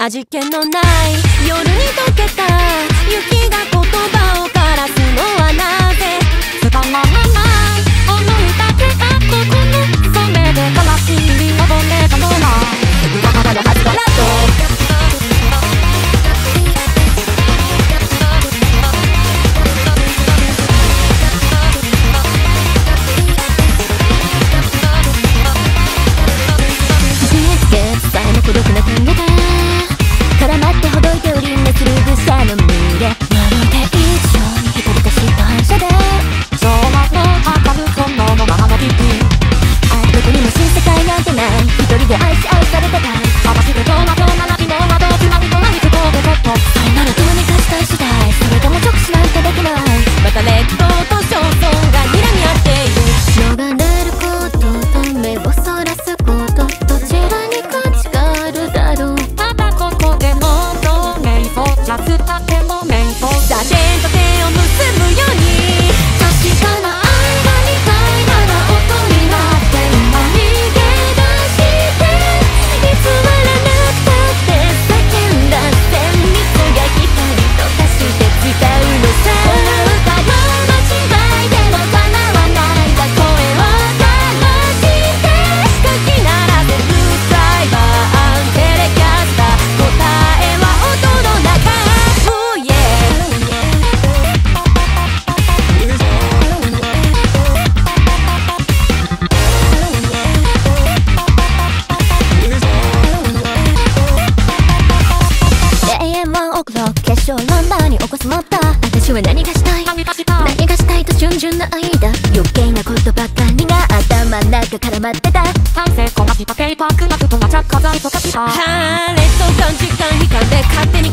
味気のない夜に溶けて愛し愛されてたかい幅広となとななきのなどつまみとなみくこうでことそれならどうにかしたい次第それでも直視なんてできないまた劣等と焦燥が睨み合っている逃れることと目をそらすことどちらに価値があるだろうただここでもっと瞑想じゃつたってーに起こすもった私は何がしたい？何がしたいと順々な間？余計なことばかりが頭ん中絡まってた。反省こなしたペーパークなくとな着火剤とかした。はー劣等感時間悲観で勝手に